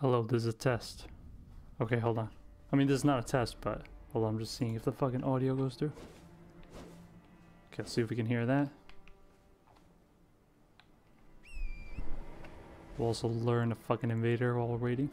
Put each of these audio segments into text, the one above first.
Hello, this is a test. Okay, hold on. I mean, this is not a test, but hold on, I'm just seeing if the fucking audio goes through. Okay, let's see if we can hear that. We'll also learn a fucking invader while we're waiting.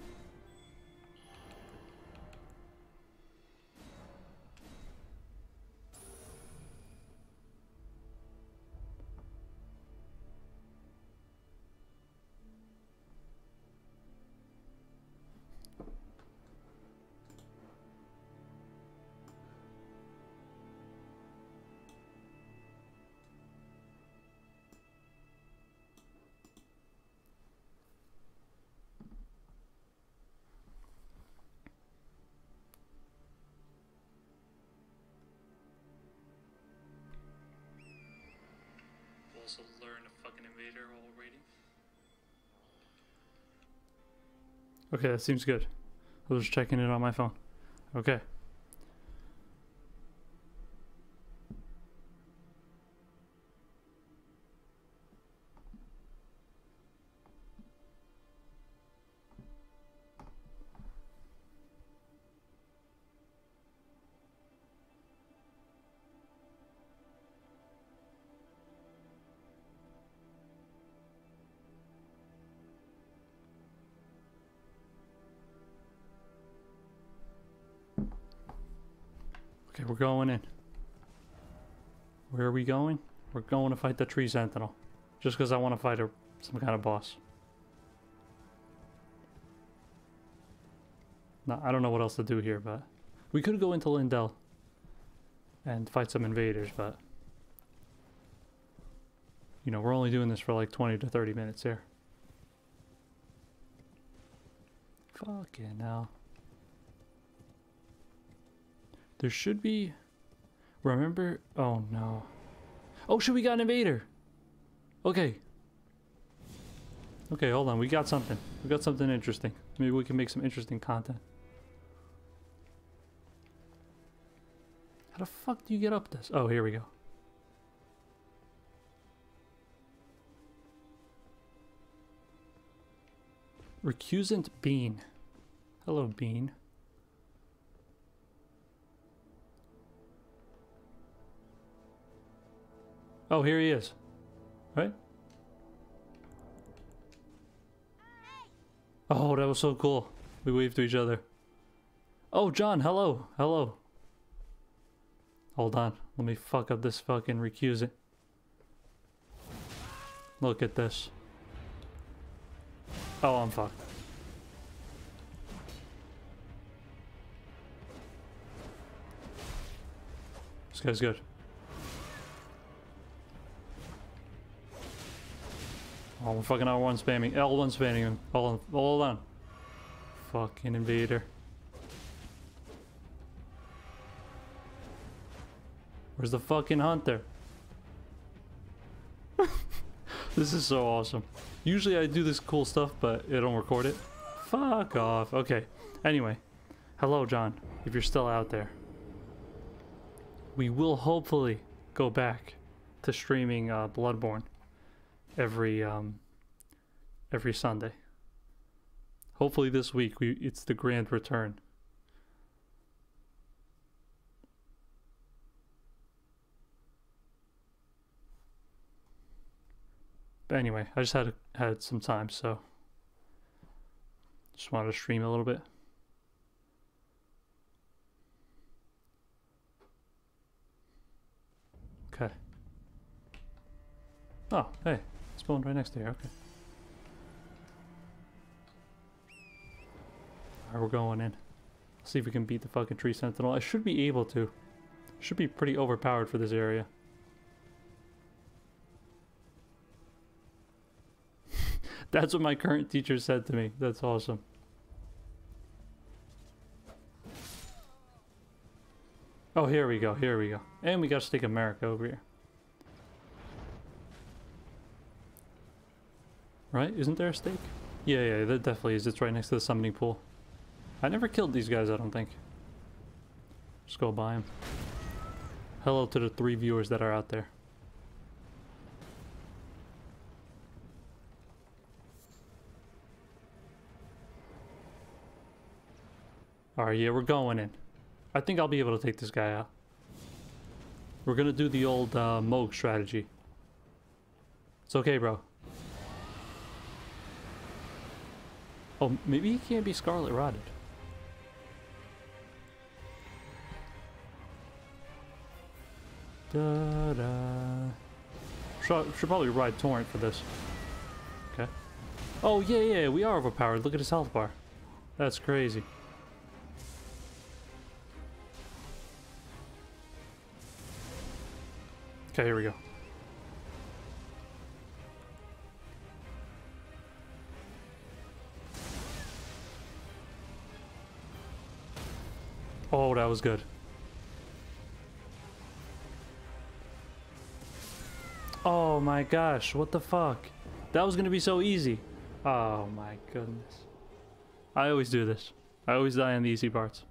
Also learn a fucking invader while waiting. Okay, that seems good. I was just checking it on my phone. Okay. Okay, we're going in. Where are we going? We're going to fight the tree sentinel. Just because I want to fight a, some kind of boss. No, I don't know what else to do here, but... We could go into Leyndell. And fight some invaders, but... You know, we're only doing this for like 20 to 30 minutes here. Fucking hell. There should be... Remember? Oh no. Oh shit, we got an invader! Okay. Okay, hold on. We got something. We got something interesting. Maybe we can make some interesting content. How the fuck do you get up this? Oh, here we go. Recusant Bean. Hello, Bean. Oh, here he is. Right? Oh, that was so cool. We waved to each other. Oh, John, hello. Hello. Hold on. Let me fuck up this fucking recusant. Look at this. Oh, I'm fucked. This guy's good. Oh, fucking R1 spamming. L1 spamming him. Hold on. Hold on. Fucking invader. Where's the fucking hunter? this is so awesome. Usually I do this cool stuff, but I don't record it. Fuck off. Okay. Anyway. Hello, John. If you're still out there. We will hopefully go back to streaming uh, Bloodborne every um, every Sunday. Hopefully this week we it's the grand return. But anyway, I just had had some time, so just wanted to stream a little bit. Okay. Oh, hey. Spawned right next to here, okay. Alright, we're going in. See if we can beat the fucking tree sentinel. I should be able to. Should be pretty overpowered for this area. That's what my current teacher said to me. That's awesome. Oh, here we go. Here we go. And we got to Stake of Marika over here. Right? Isn't there a stake? Yeah, yeah, that definitely is. It's right next to the summoning pool. I never killed these guys, I don't think. Just go buy them. Hello to the three viewers that are out there. Alright, yeah, we're going in. I think I'll be able to take this guy out. We're gonna do the old uh, Moog strategy. It's okay, bro. Oh, maybe he can't be Scarlet Rotted. Da da. Should, should probably ride Torrent for this. Okay. Oh, yeah, yeah, we are overpowered. Look at his health bar. That's crazy. Okay, here we go. Oh, that was good. Oh my gosh, what the fuck? That was gonna be so easy. Oh my goodness. I always do this. I always die on the easy parts.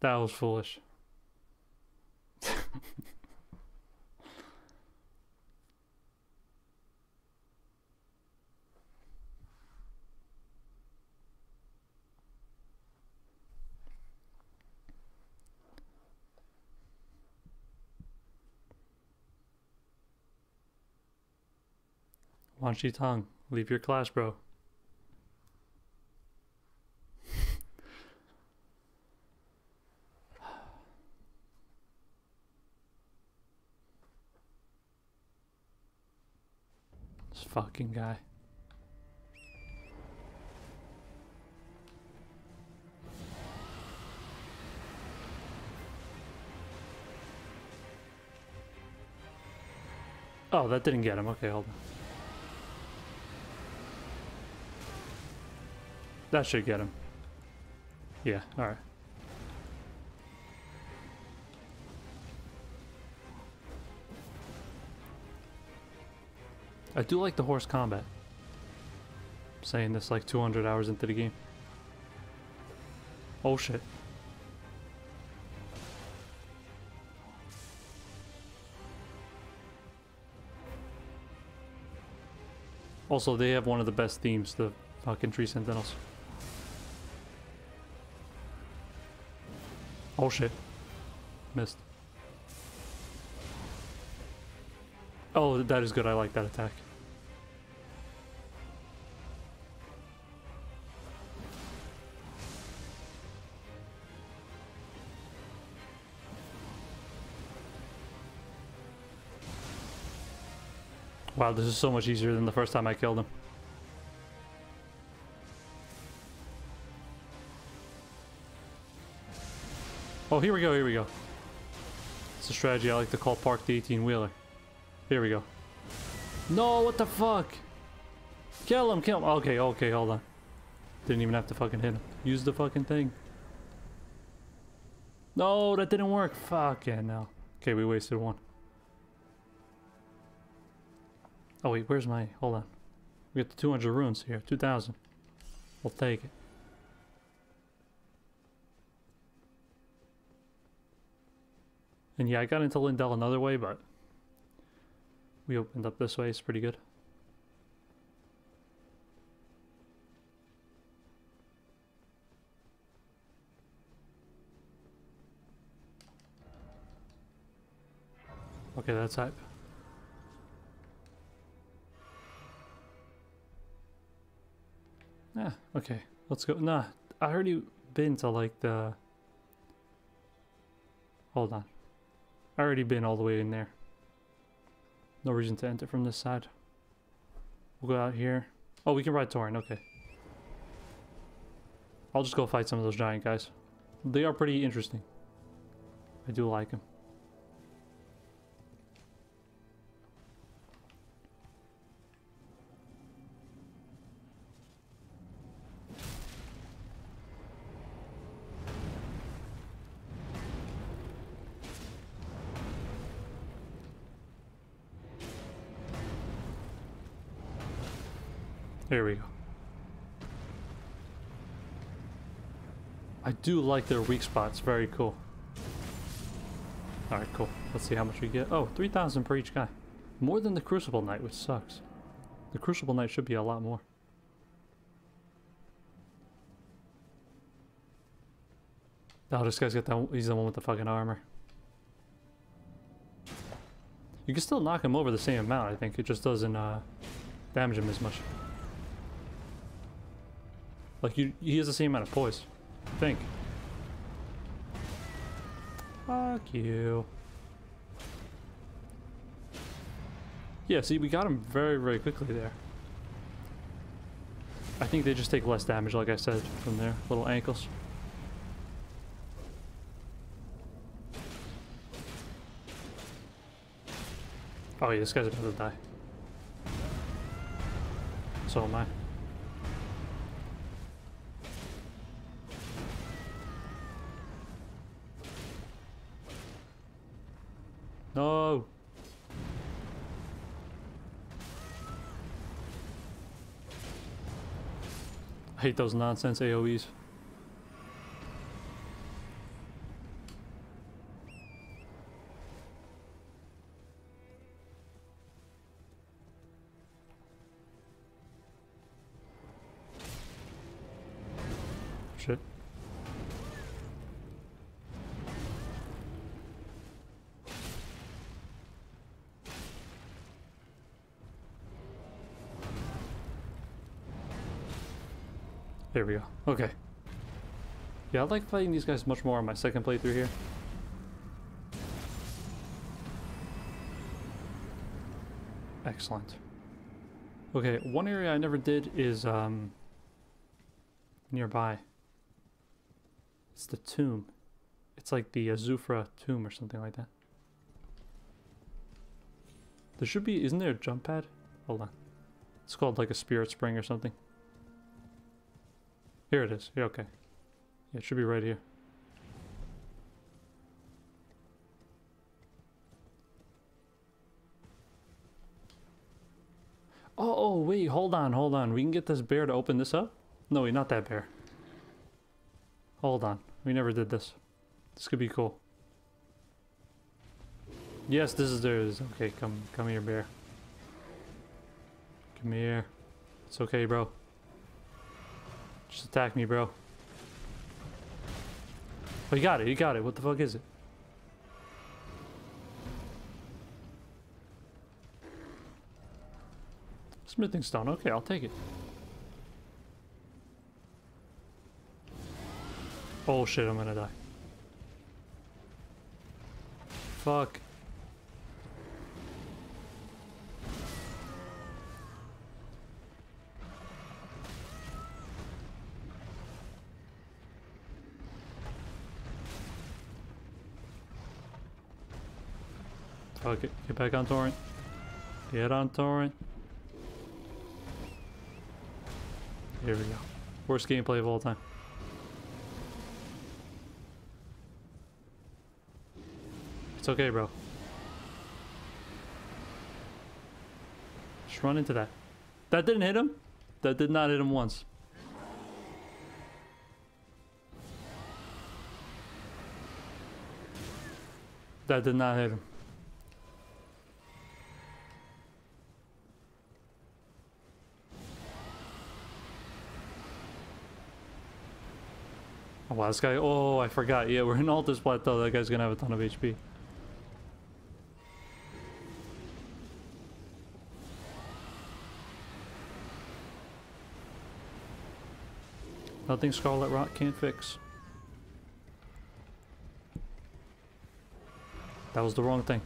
That was foolish. Wan Shi Tong, leave your class, bro. this fucking guy. Oh, that didn't get him. Okay, hold on. That should get him. Yeah, alright. I do like the horse combat. I'm saying this like 200 hours into the game. Oh shit. Also, they have one of the best themes, the fucking Tree Sentinels. Oh shit. Missed. Oh, that is good. I like that attack. Wow, this is so much easier than the first time I killed him. Here we go, here we go. It's a strategy I like to call park the 18-wheeler. Here we go. No, what the fuck? Kill him, kill him. Okay, okay, hold on. Didn't even have to fucking hit him. Use the fucking thing. No, that didn't work. Fuck yeah, no. Okay, we wasted one. Oh wait, where's my... Hold on. We got the 200 runes here. 2,000. We'll take it. And yeah, I got into Leyndell another way, but... We opened up this way. It's pretty good. Okay, that's hype. Yeah, okay. Let's go. Nah, I already been to like the... Hold on. I already been all the way in there. No reason to enter from this side. We'll go out here. Oh, we can ride Torrent, okay. I'll just go fight some of those giant guys. They are pretty interesting. I do like them. do like their weak spots. Very cool. Alright, cool. Let's see how much we get. Oh, 3,000 per each guy. More than the Crucible Knight, which sucks. The Crucible Knight should be a lot more. Oh, this guy's got that. He's the one with the fucking armor. You can still knock him over the same amount, I think. It just doesn't uh, damage him as much. Like, you, he has the same amount of poise. Think. Fuck you. Yeah, see, we got him very, very quickly there. I think they just take less damage, like I said, from their little ankles. Oh yeah, this guy's about to die. So am I. hate those nonsense AoEs. There we go. Okay. Yeah, I like fighting these guys much more on my second playthrough here. Excellent. Okay, one area I never did is um nearby. It's the tomb. It's like the Azufra tomb or something like that. There should be, isn't there a jump pad? Hold on. It's called like a spirit spring or something. Here it is. Yeah, okay. Yeah, it should be right here. Oh, oh, wait, hold on, hold on. We can get this bear to open this up? No, wait, not that bear. Hold on. We never did this. This could be cool. Yes, this is theirs. Okay, come come here, bear. Come here. It's okay, bro. Just attack me, bro. Oh, you got it, you got it. What the fuck is it? Smithing stone. Okay, I'll take it. Oh shit, I'm gonna die. Fuck. Get back on torrent. Get on torrent. Here we go. Worst gameplay of all time. It's okay, bro. Just run into that. That didn't hit him? That did not hit him once. That did not hit him. Oh, wow, this guy. Oh, I forgot. Yeah, we're in Altus Plateau. That guy's gonna have a ton of HP. Nothing Scarlet Rot can't fix. That was the wrong thing.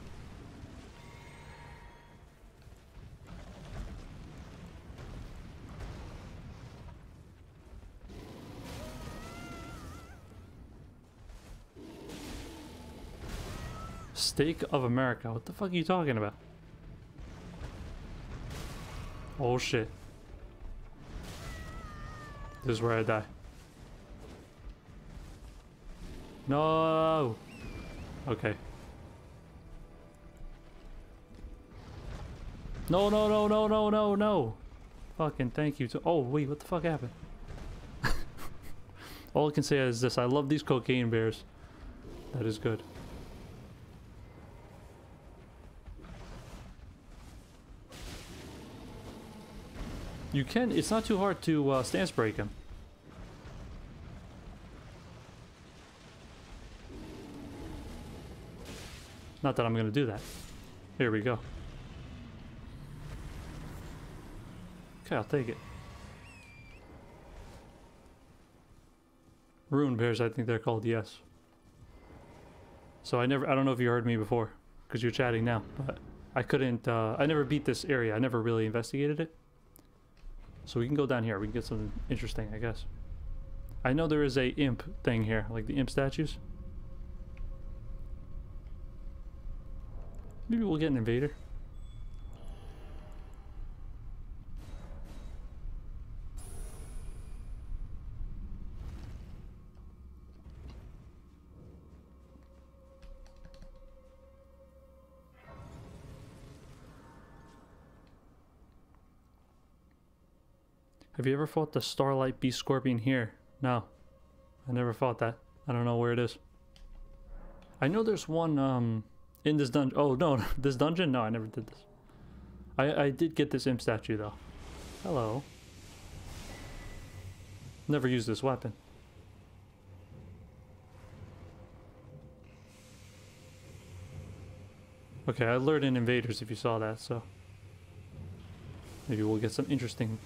Stake of Marika. What the fuck are you talking about? Oh shit. This is where I die. No. Okay. No, no, no, no, no, no, no. Fucking thank you to- Oh, wait, what the fuck happened? All I can say is this. I love these cocaine bears. That is good. You can, it's not too hard to uh, stance break him. Not that I'm going to do that. Here we go. Okay, I'll take it. Runebears, I think they're called, yes. So I never, I don't know if you heard me before, because you're chatting now, but I couldn't, uh, I never beat this area. I never really investigated it. So we can go down here. We can get something interesting, I guess. I know there is a imp thing here, like the imp statues. Maybe we'll get an invader. Have you ever fought the Starlight Beast Scorpion here? No. I never fought that. I don't know where it is. I know there's one um in this dungeon. Oh no, this dungeon? No, I never did this. I I did get this imp statue though. Hello. Never used this weapon. Okay, I lured in invaders if you saw that, so maybe we'll get some interesting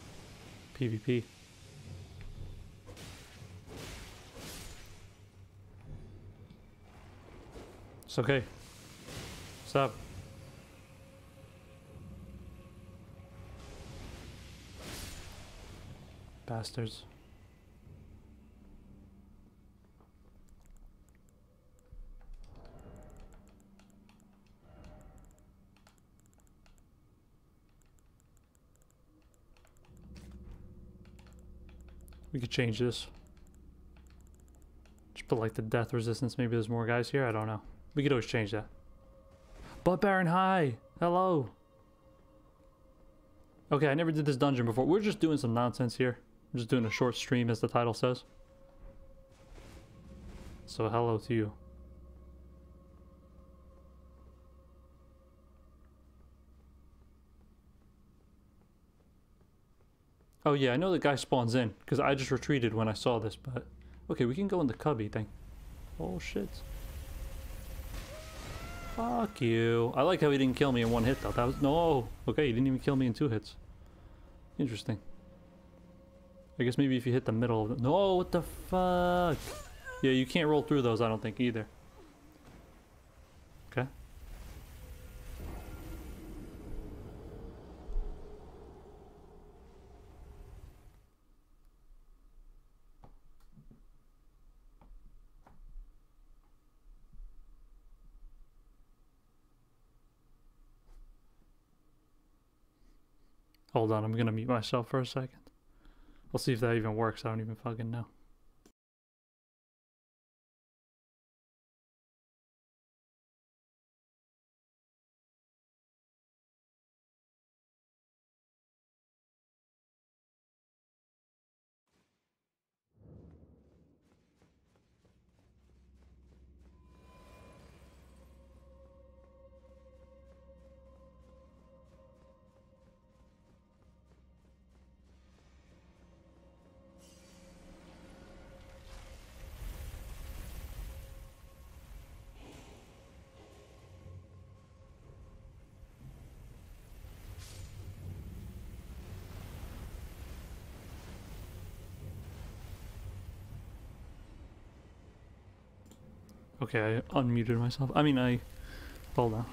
PvP. It's okay. Stop. Bastards. We could change this. Just put like the death resistance. Maybe there's more guys here. I don't know. We could always change that. But Baron, hi! Hello! Okay, I never did this dungeon before. We're just doing some nonsense here. I'm just doing a short stream as the title says. So hello to you. Oh yeah, I know the guy spawns in, because I just retreated when I saw this, but... Okay, we can go in the cubby thing. Oh shit. Fuck you. I like how he didn't kill me in one hit though. That was... No! Okay, he didn't even kill me in two hits. Interesting. I guess maybe if you hit the middle of the... No, what the fuck? Yeah, you can't roll through those, I don't think, either. Okay. Hold on, I'm gonna mute myself for a second. We'll see if that even works. I don't even fucking know. Okay, I unmuted myself. I mean, I... Hold on.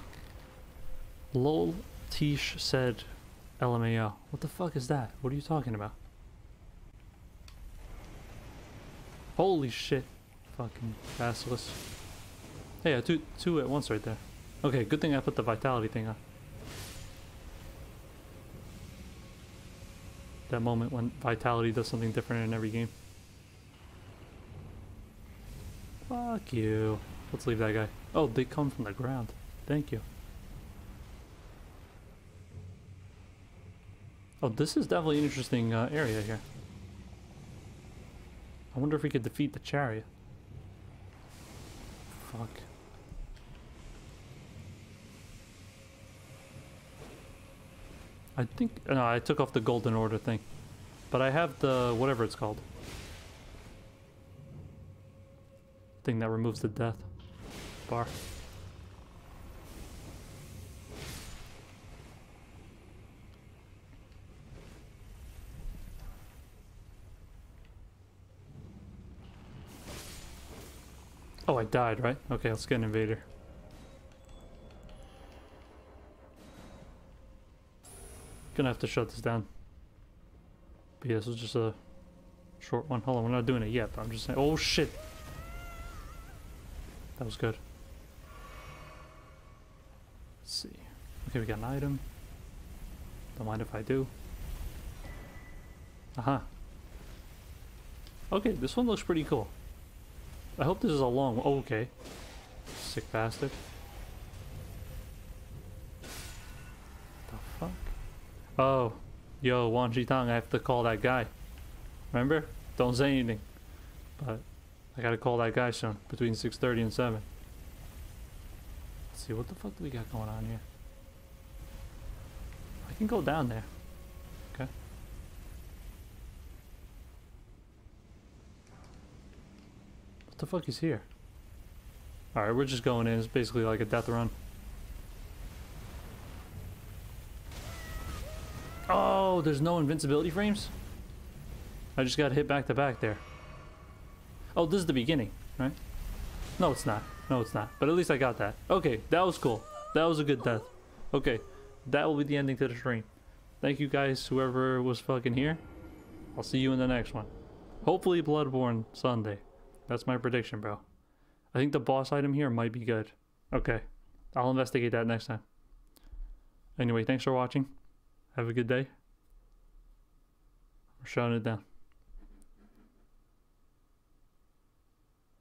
Lol Tish said LMAO. What the fuck is that? What are you talking about? Holy shit. Fucking basilisk. Hey, I two, two at once right there. Okay, good thing I put the vitality thing on. That moment when vitality does something different in every game. Fuck you. Let's leave that guy. Oh, they come from the ground. Thank you. Oh, this is definitely an interesting uh, area here. I wonder if we could defeat the chariot. Fuck. I think... No, I took off the golden order thing. But I have the... whatever it's called. thing that removes the death bar. Oh, I died, right? Okay, let's get an invader. Gonna have to shut this down. But yeah, this was just a short one. Hold on, we're not doing it yet, but I'm just saying. Oh shit! That was good. Let's see. Okay, we got an item. Don't mind if I do. Aha. Okay, this one looks pretty cool. I hope this is a long one. Oh, okay. Sick bastard. The fuck? Oh. Yo, Wan Ji I have to call that guy. Remember? Don't say anything. But I gotta call that guy soon. Between 6.30 and 7. Let's see, what the fuck do we got going on here? I can go down there. Okay. What the fuck is here? Alright, we're just going in. It's basically like a death run. Oh, there's no invincibility frames? I just got hit back to back there. Oh, this is the beginning, right? No, it's not. No, it's not. But at least I got that. Okay, that was cool. That was a good death. Okay, that will be the ending to the stream. Thank you guys, whoever was fucking here. I'll see you in the next one. Hopefully Bloodborne Sunday. That's my prediction, bro. I think the boss item here might be good. Okay. I'll investigate that next time. Anyway, thanks for watching. Have a good day. We're shutting it down.